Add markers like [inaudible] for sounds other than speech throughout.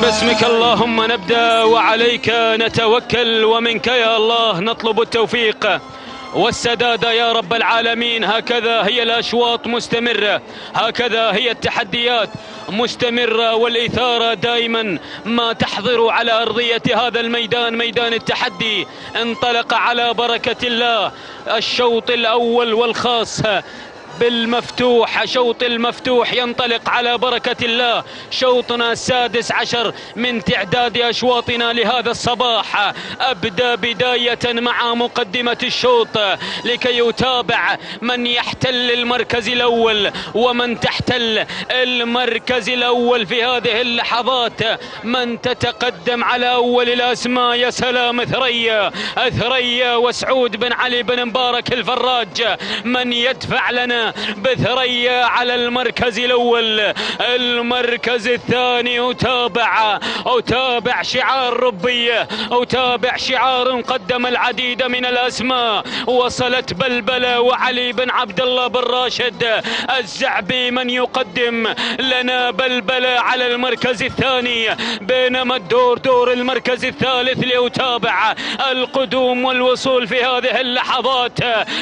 باسمك اللهم نبدأ وعليك نتوكل ومنك يا الله نطلب التوفيق. والسداد يا رب العالمين. هكذا هي الأشواط مستمرة. هكذا هي التحديات مستمرة والإثارة دائما ما تحضر على أرضية هذا الميدان. ميدان التحدي انطلق على بركة الله. الشوط الأول والخاص بالمفتوح شوط المفتوح ينطلق على بركة الله. شوطنا السادس عشر من تعداد أشواطنا لهذا الصباح. أبدأ بداية مع مقدمة الشوط لكي يتابع من يحتل المركز الأول ومن تحتل المركز الأول في هذه اللحظات. من تتقدم على أول الأسماء؟ يا سلام ثريا. ثريا وسعود بن علي بن مبارك الفراج. من يدفع لنا بثريا على المركز الأول. المركز الثاني أتابع أتابع شعار ربية أتابع شعار قدم العديد من الأسماء. وصلت بلبلة وعلي بن عبد الله بن راشد الزعبي من يقدم لنا بلبلة على المركز الثاني. بينما الدور دور المركز الثالث لأتابع القدوم والوصول في هذه اللحظات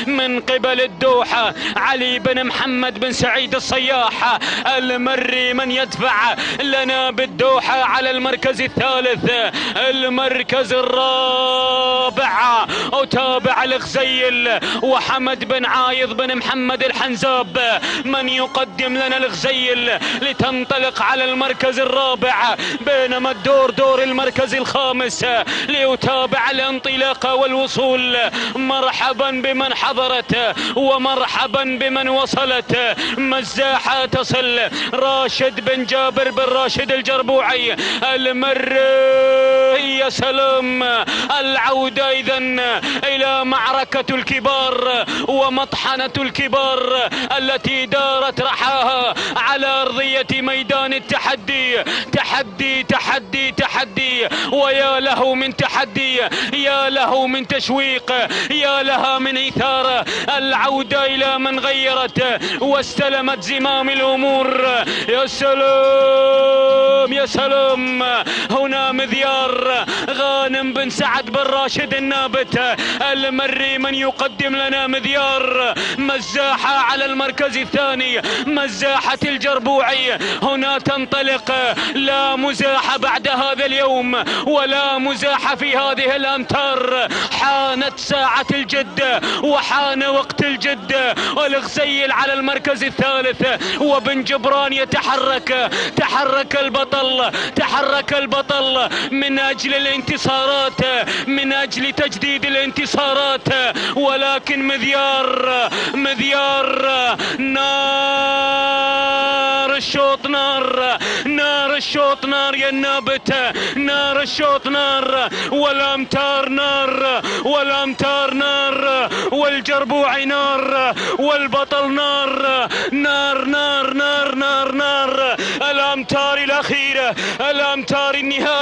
من قبل الدوحة. علي بن محمد بن سعيد الصياح المري من يدفع لنا بالدوحة على المركز الثالث المركز الرابع. أتابع الغزيل وحمد بن عايض بن محمد الحنزاب. من يقدم لنا الغزيل لتنطلق على المركز الرابع بينما الدور دور المركز الخامس. ليتابع الانطلاق والوصول. مرحبا بمن حضرت ومرحبا بمن وصلت. مزاحة تصل راشد بن جابر بن راشد الجربوعي. المر يا سلام. العودة إذا إلى معركة الكبار ومطحنة الكبار التي دارت رحاها على أرضية ميدان التحدي. تحدي تحدي تحدي. ويا له من تحدي يا له من تشويق يا لها من إثارة العودة إلى من غيرت واستلمت زمام الأمور. يا سلام يا سلام. هنا مذيار 那 [laughs] 个 غانم بن سعد بن راشد النابت المري من يقدم لنا مذيار مزاحة على المركز الثاني مزاحة الجربوعي. هنا تنطلق لا مزاحة بعد هذا اليوم ولا مزاحة في هذه الأمتار. حانت ساعة الجد وحان وقت الجد. والغسيل على المركز الثالث وبن جبران يتحرك تحرك البطل تحرك البطل من أجل الانتصارات من أجل تجديد الانتصارات. ولكن مذيار مذيار نار الشوط نار نار الشوط نار يا النابت نار الشوط نار والأمتار نار والأمتار نار والجربوع نار والبطل نار نار نار نار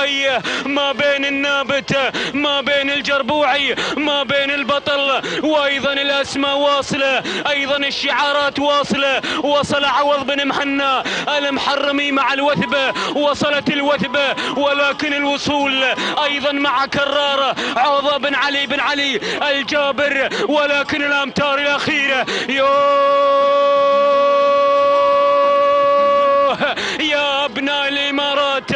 النهائيه ما بين النابت ما بين الجربوعي ما بين البطل. وأيضا الأسماء واصلة أيضا الشعارات واصلة. وصل عوض بن مهنا المحرمي مع الوثبه وصلت الوثبه ولكن الوصول. أيضا مع كراره عوض بن علي بن علي الجابر. ولكن الأمتار الاخيره يوه يا ابناء الإمارات.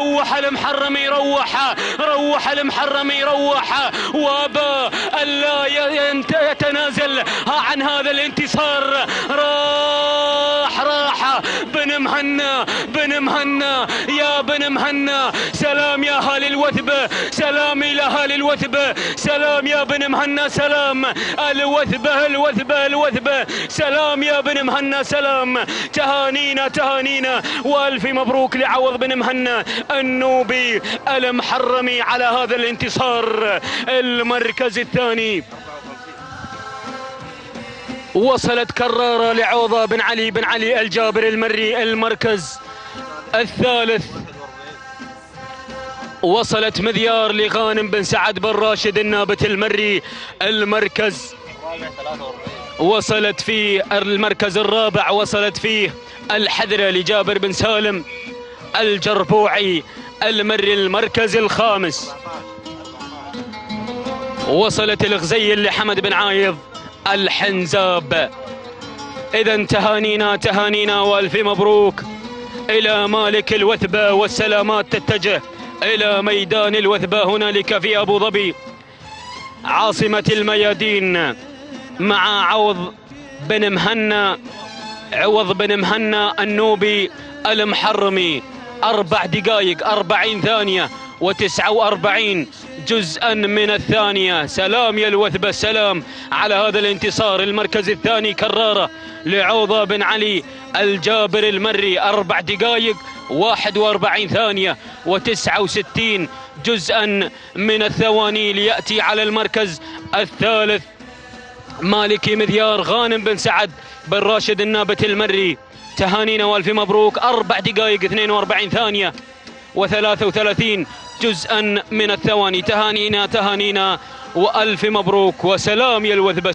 روح المحرمي روح روح المحرمي روح وابى ألا ينت- يتنازل عن هذا الانتصار. راح راح. بن مهنا بن مهنا. بن مهنا. سلام يا أهل الوثبه سلام إلى أهل الوثبه سلام يا بن مهنا. سلام. الوثبه الوثبه الوثبه سلام يا بن مهنا. سلام. تهانينا تهانينا. وألف مبروك لعوض بن مهنا. النوبي المحرمي على هذا الانتصار. المركز الثاني. وصلت كرارة لعوضة بن علي بن علي الجابر المري المركز الثالث. وصلت مذيار لغانم بن سعد بن راشد النابت المري المركز. وصلت في المركز الرابع وصلت فيه الحذرة لجابر بن سالم الجربوعي المري المركز الخامس. وصلت الغزيل لحمد بن عايض الحنزاب. إذا تهانينا تهانينا والف مبروك. إلى مالك الوثبة والسلامات تتجه. إلى ميدان الوثبة هنالك في أبو ظبي. عاصمة الميادين مع عوض بن مهنا عوض بن مهنا النوبي المحرمي. أربع دقائق أربعين ثانية. وتسعة وأربعين جزءا من الثانية. سلام يا الوثبة سلام على هذا الانتصار المركز الثاني كرارة لعوضة بن علي الجابر المري. أربع دقائق واحد وأربعين ثانية وتسعة وستين جزءا من الثواني ليأتي على المركز الثالث مالكي مذيار غانم بن سعد بن راشد النابت المري. تهانينا وألف مبروك. أربع دقائق 42 ثانية و33 جزءا من الثواني. تهانينا تهانينا وألف مبروك وسلام يا الوثبة